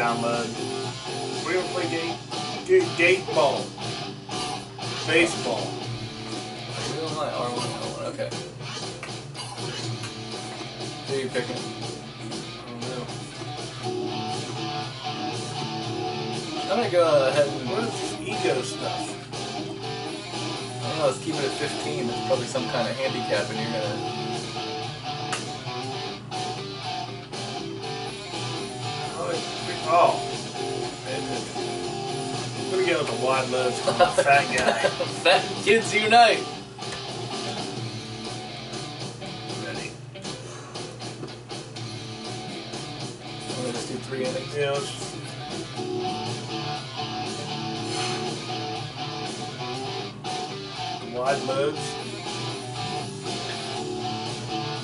download. We're gonna play gate, gate, gate ball, baseball. Don't like R1, L1. Okay. Who are you picking? I don't know. I'm gonna go ahead and. What is this ego stuff? I don't know, let's keep it at 15. There's probably some kind of handicap and you're gonna. Oh. Let me go with the wide loads. Fat guy. Fat kids unite! Ready? I'm gonna just do three innings. Yeah, let's just. Wide loads.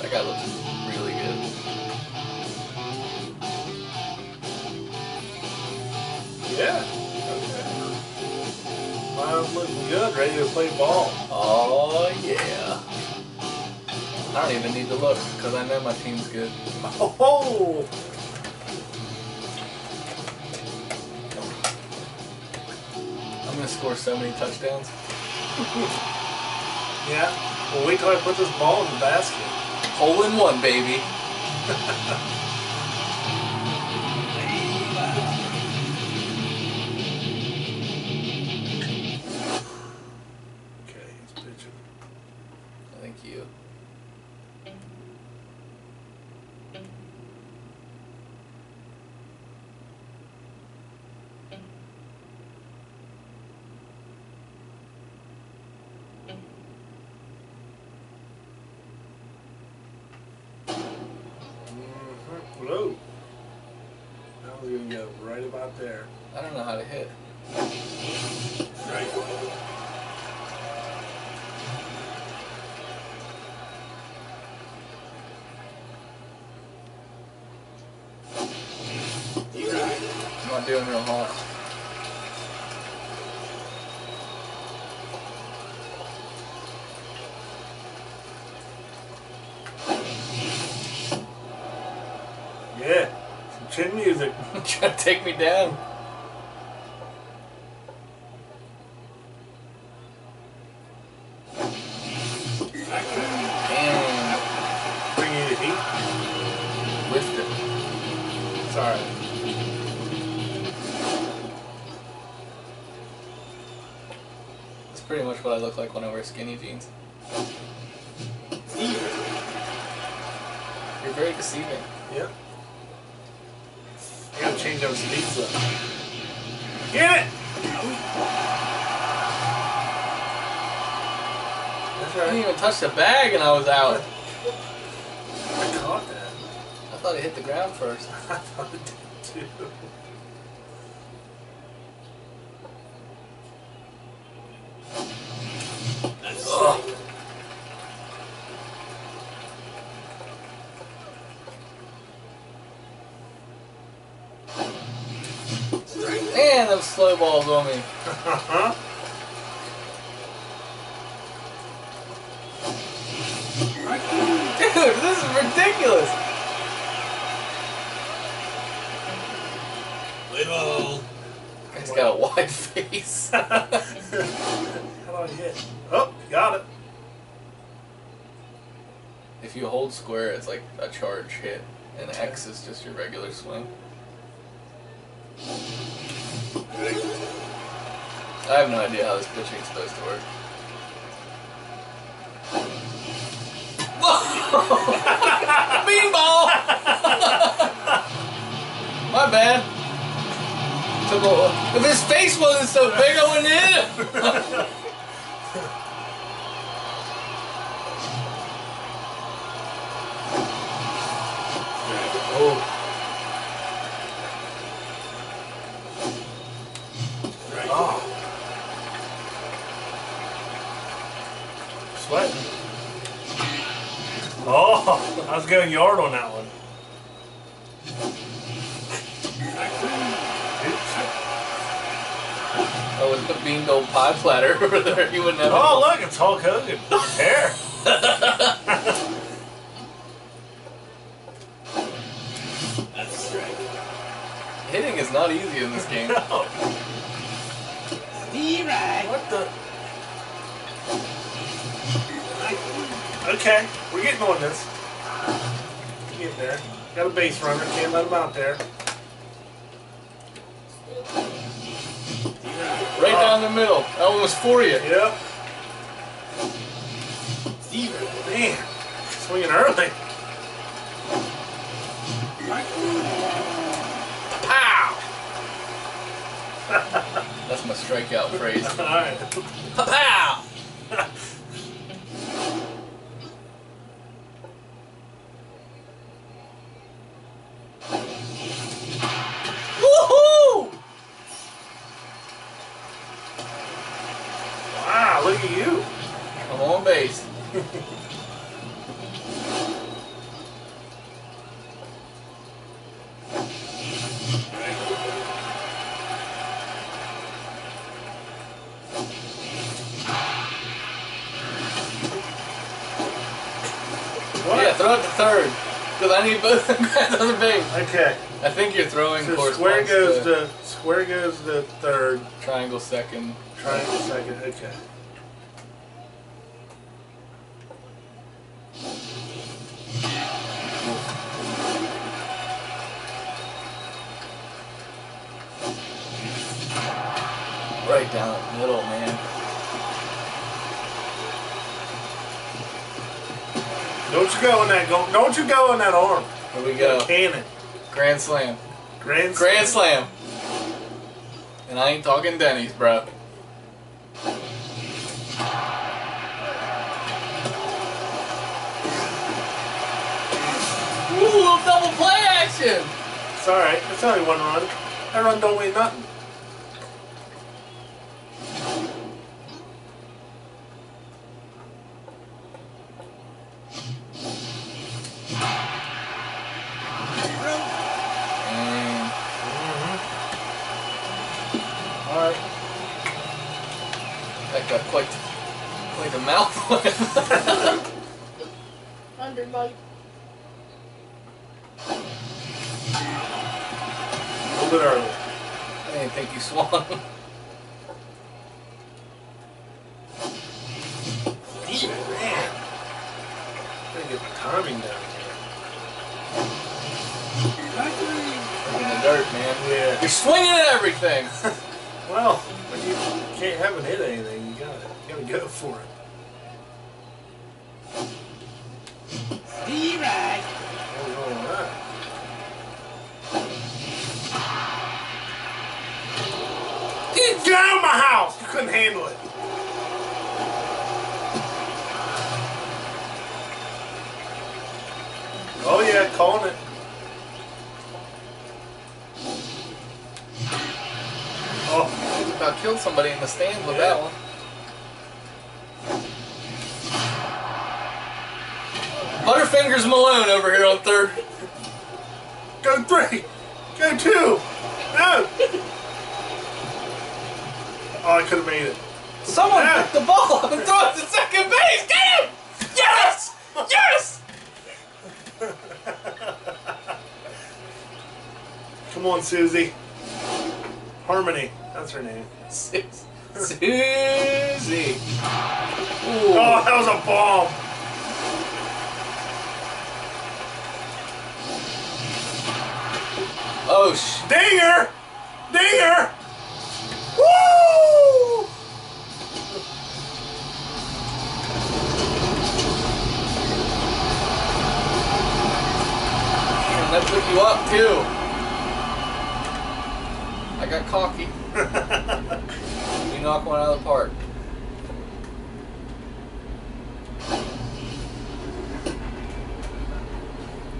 That guy looks good, ready to play ball. Oh, yeah. I don't even need to look because I know my team's good. Oh! I'm gonna score so many touchdowns. Yeah. Well, wait till I put this ball in the basket. Hole in one, baby. Doing real hot. Yeah. Some chin music. Trying to take me down. Skinny jeans. You're very deceiving. Yep. I gotta change those speeds up. Get it! That's I didn't even touch the bag and I was out. I caught that. I thought it hit the ground first. I thought it did too. Man, those slow balls on me. Dude, this is ridiculous. Little. He's got a wide face. How do I hit? Oh, got it. if you hold square, it's like a charge hit, and X is just your regular swing. I have no idea how this pitching is supposed to work. Beanball! My bad. If his face wasn't so big, I wouldn't hit it. Sweating. Oh, I was going yard on that one. Oh, with the bean gold pie platter over there, you wouldn't have. Oh, look, it's Hulk Hogan. Hair. That's right. Hitting is not easy in this game. No. D-Rag. What the? Okay, we're getting on this. Get there. Got a base runner. Can't let him out there. Right down the middle. That one was for you. Yep. Steven, Man, swinging early. Pow! That's my strikeout phrase. All right. Pow! Woohoo! Wow, look at you. I'm on base. What? Yeah, throw it to third. Because I need both of on the base. Okay. I think you're throwing So square goes to to square goes to third. triangle second. Triangle second. Okay. Right down the middle, man. Don't you go in that go. Don't you go in that arm. Here we go. cannon. Grand slam. Grand. Grand slam. And I ain't talking Denny's, bro. Ooh, double play action! It's all right. It's only one run. That run don't weigh nothing. And All right. that got quite, quite a mouthful. Underbite. A little bit early. I didn't think you swung. Man. Gotta get the timing down In the dirt, man. here. Yeah. You're swinging at everything. Well, when you can't haven't hit anything, you gotta you gotta go for it. D-Rag. What was wrong with that? Get down my house! You couldn't handle it. Oh yeah, calling it. Oh, About killed somebody in the stands with Yeah. that one. Butterfingers Malone over here on third. go three, go two, no. Oh, I could have made it. Someone Yeah. picked the ball up and threw it to second base. Get him! Yes! Yes! Come on, Susie. Harmony, that's her name. Susie. Susie. Ooh. Oh, that was a bomb. Oh, sh. Dinger! Dinger! Woo! Damn, that took you up too. I got cocky. you knock one out of the park.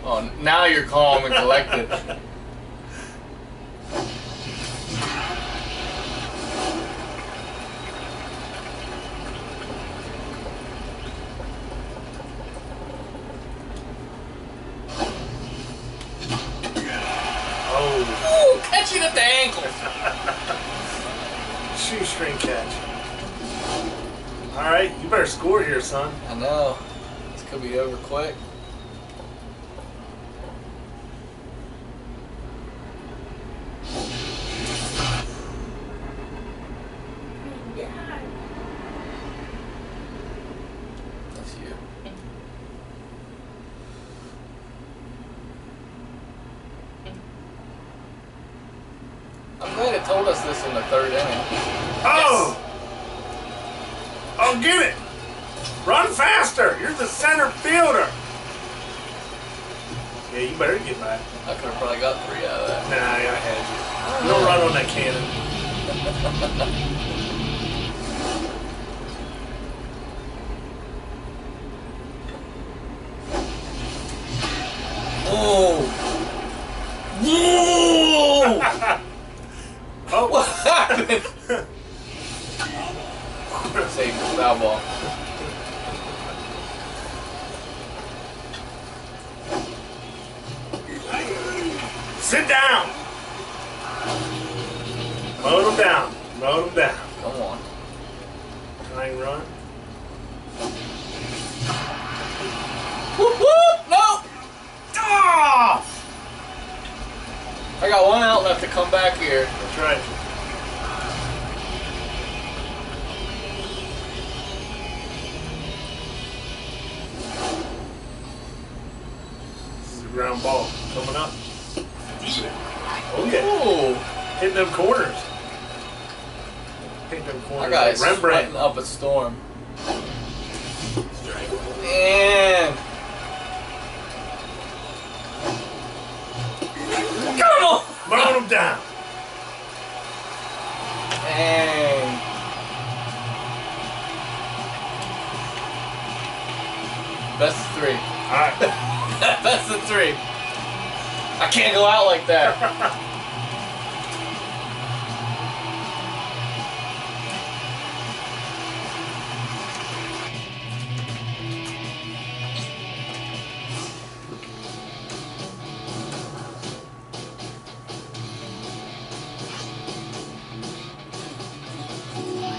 Oh, now you're calm and collected. Oh, Ooh, catching at the ankle. shoestring catch. All right, you better score here, son. I know. This could be over quick. thought it told us this in the third inning. Oh! Oh, get it! Run faster! You're the center fielder! Yeah, you better get back. I could have probably got three out of that. Nah, I had you. Don't run on that cannon. Whoa! Whoa! Oh, what happened? Save foul ball. sit down! Mow them down. Mow them down. Come on. Try and run. Whoop whoop! No! Ah! I got one out left to come back here. That's right. This is a ground ball coming up. Oh yeah, Ooh! hitting them corners. Hitting them I corners. got like Rembrandt. up a storm. And on! Down. And best of three. All right. Best of three. I can't go out like that.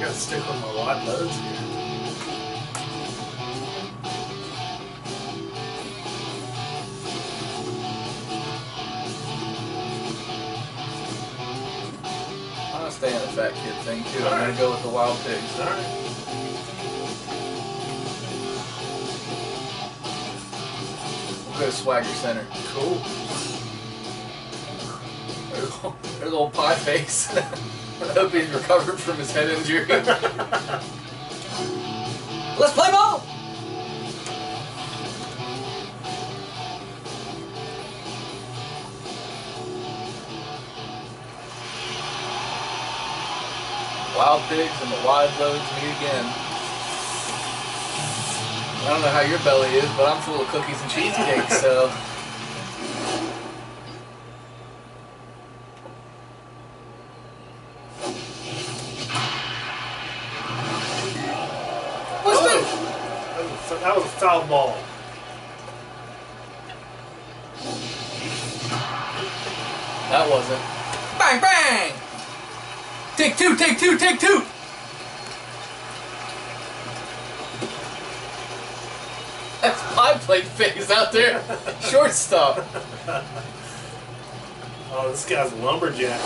gotta stick with my wide loads here. I'm gonna stay on the fat kid thing too. I'm gonna go with the wild pigs. All right. We'll go to Swagger Center. Cool. There's, there's old pie face. I hope he's recovered from his head injury. Let's play ball! Wild pigs and the wide loads meet again. I don't know how your belly is, but I'm full of cookies and cheesecake, so. What's Oh, that? that was, a- that was a foul ball. That wasn't. Bang, bang! Take two, take two, take two! That's pie plate face out there. Shortstop. Oh, this guy's a lumberjack.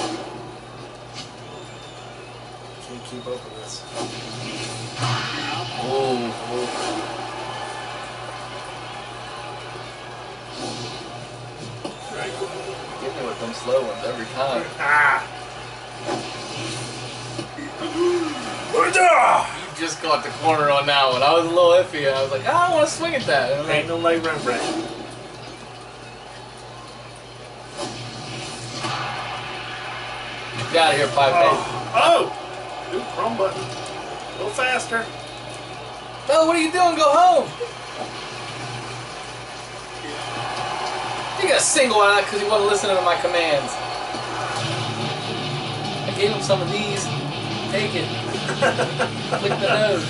Can't keep up with this. Oh. Get them slow ones every time. Ah! Ah! You just caught the corner on that one. I was a little iffy. I was like, I don't want to swing at that. And Ain't no like Rembrandt. get out of here, face. Oh! Oh! Ooh, wrong button. A little faster. Fella, what are you doing? Go home. You got single out because he wasn't listening to my commands. I gave him some of these. Take it. Lick the nose.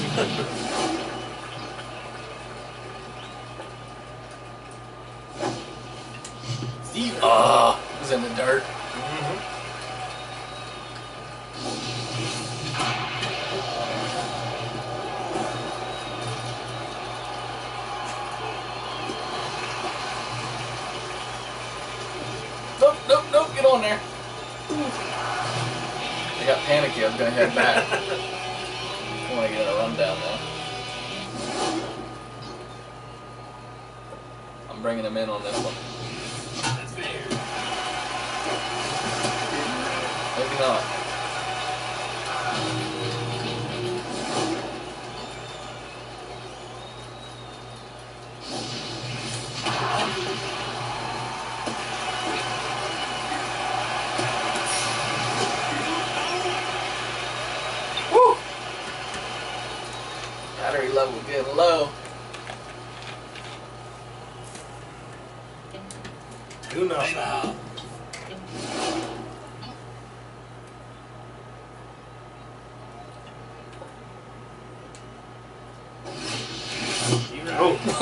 Ah, it was in the dirt. Nope, there. I got panicky, I was gonna head back. I want to get a rundown now. I'm bringing him in on this one. Maybe not. Woo! Low. Do nothing. Oh,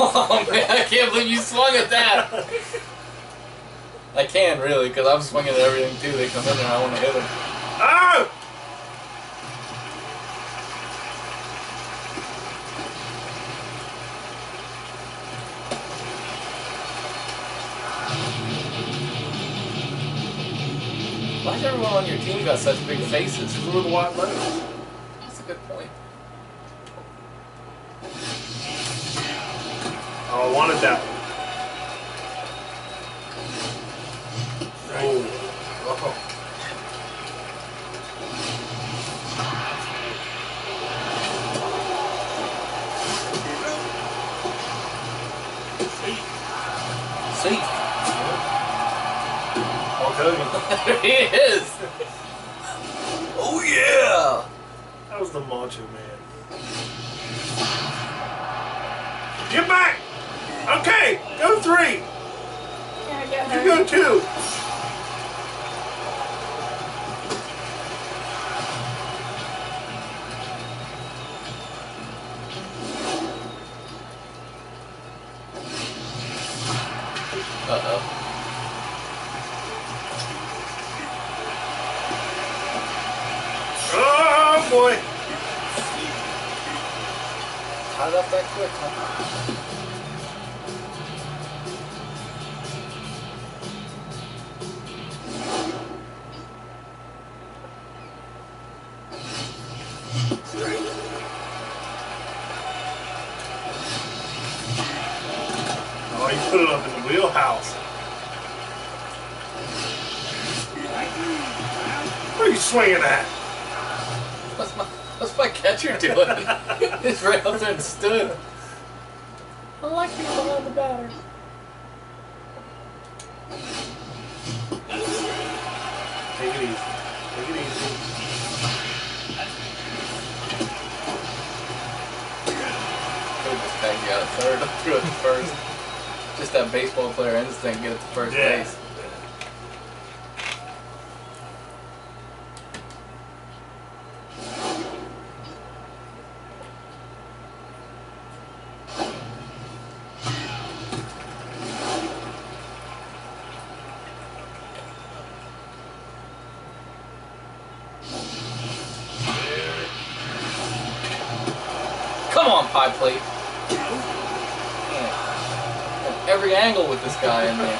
Oh man, I can't believe you swung at that. I can really, because I'm swinging at everything too. They come in there, I want to hit them. oh! Why has everyone on your team got such big faces? Who are the white letters? That's a good point. Oh, I wanted that one. Oh. Oh. There he is. Oh yeah. That was the Macho Man. Get back! Okay, go three. Yeah, You go two. Uh Tied up that quick, huh? I like being behind the batter. Take it easy. Take it easy. Just tagged you out third. Threw it to first. Just that baseball player instinct, get it to first Yeah. base. Come on, pie plate. Man. At Every angle with this guy in there.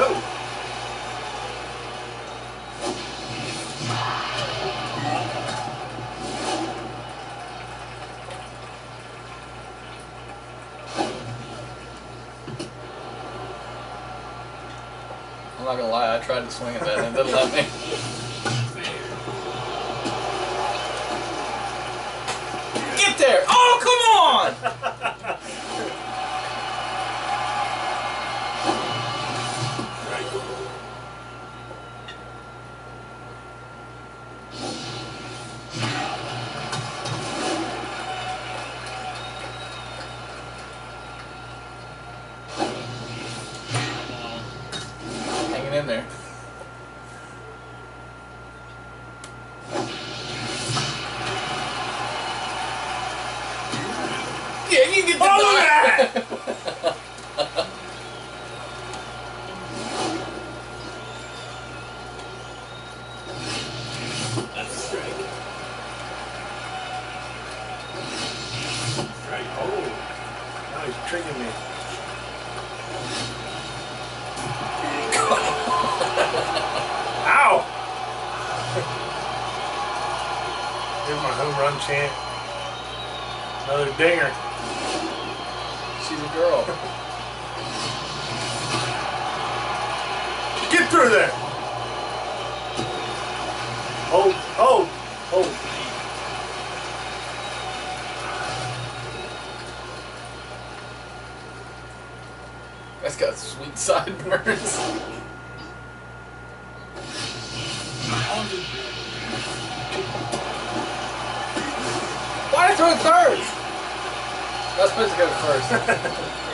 Oh. I'm not gonna lie, I tried to swing at that and it didn't let me. In there. Yeah, you get the Oh, look at dot. Oh. Now he's tricking me. Ow! Here's my home run chant. Another dinger. she's a girl. Get through there! Oh, oh, oh. That's got sweet sideburns. Why did I throw it third? That's supposed to go first.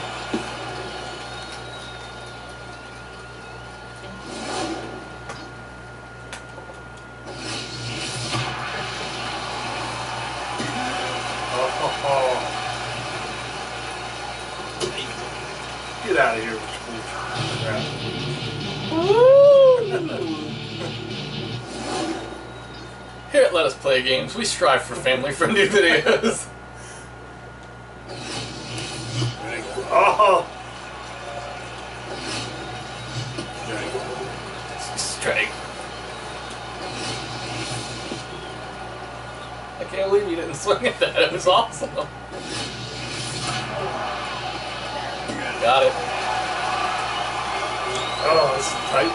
Play Games, we strive for family-friendly videos. Oh, Strike. I can't believe you didn't swing at that. It was awesome. Got it. oh, this is tight. You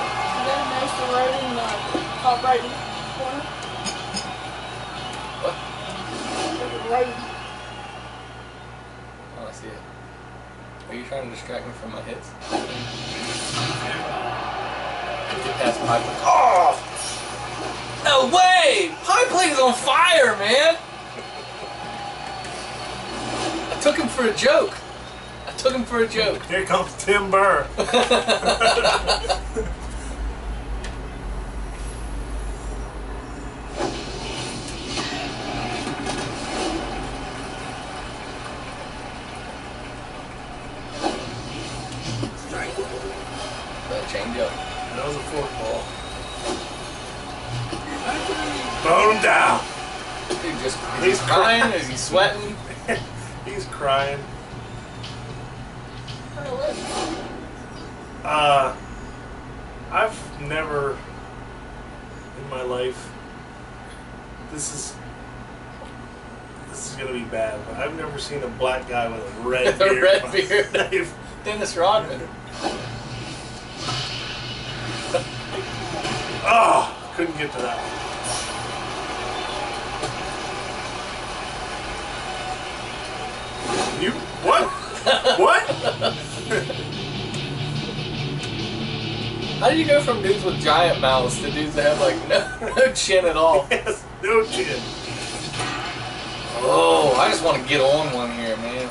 got a nice to right in the uh, top right There's a right. Oh, I see it. Are you trying to distract me from my hits? Get past Piper. Oh, No way! Pie Plate's on fire, man! I took him for a joke. I took him for a joke. here comes Tim Burr. That change up. That was a fork ball. Bone him down. Dude, just is He's he crying? crying. Is he sweating? He's crying. Where is Uh, I've never in my life. This is this is gonna be bad, but I've never seen a black guy with a red A beard. red beard. Dennis Rodman. Oh, couldn't get to that one. You what? what? How do you go from dudes with giant mouths to dudes that have like no, no chin at all? Yes, no chin. Oh, I just want to get on one here, man.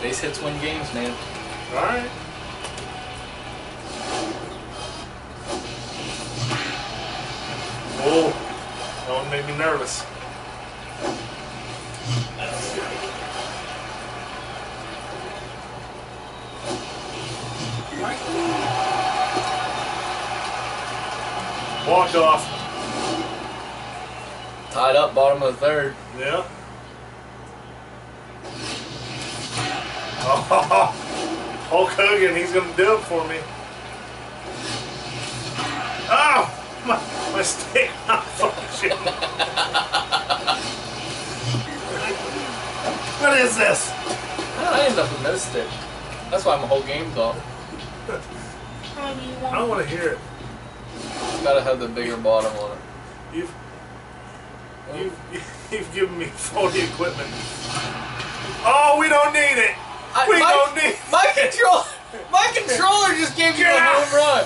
Base hits win games, man. All right. Whoa, oh, that one made me nervous. Walked off. Tied up, bottom of the third. Yeah. Oh, Hulk Hogan, he's gonna do it for me. Oh, my, my stick what is this? I end up with no stick. That's why my whole game's off. How do you I don't want to hear it. It's gotta have the bigger bottom on it. You've, you've, you've given me faulty equipment. Oh, we don't need it. I- we my, don't need. my control, my controller just gave you a home run.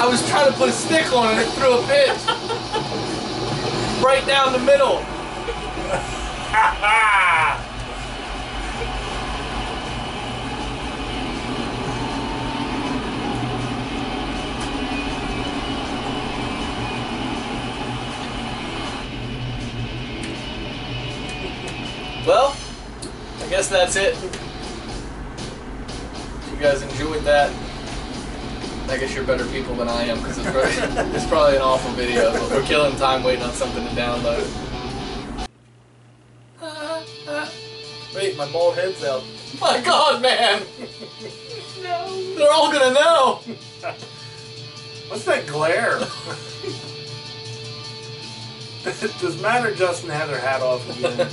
I was trying to put a stick on it and it threw a pitch. right down the middle. guess that's it. If you guys enjoyed that, I guess you're better people than I am because it's, very- it's probably an awful video. But we're killing time waiting on something to download. Wait, my bald head's out. My God, man! No. They're all gonna know. What's that glare? Does Matt or Justin have their hat off again?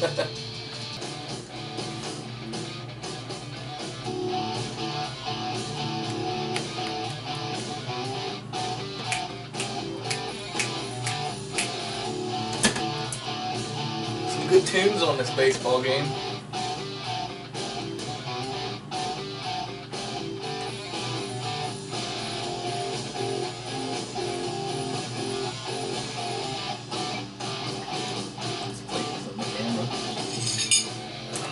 Baseball game.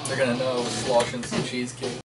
They're gonna know sloshing some cheesecake.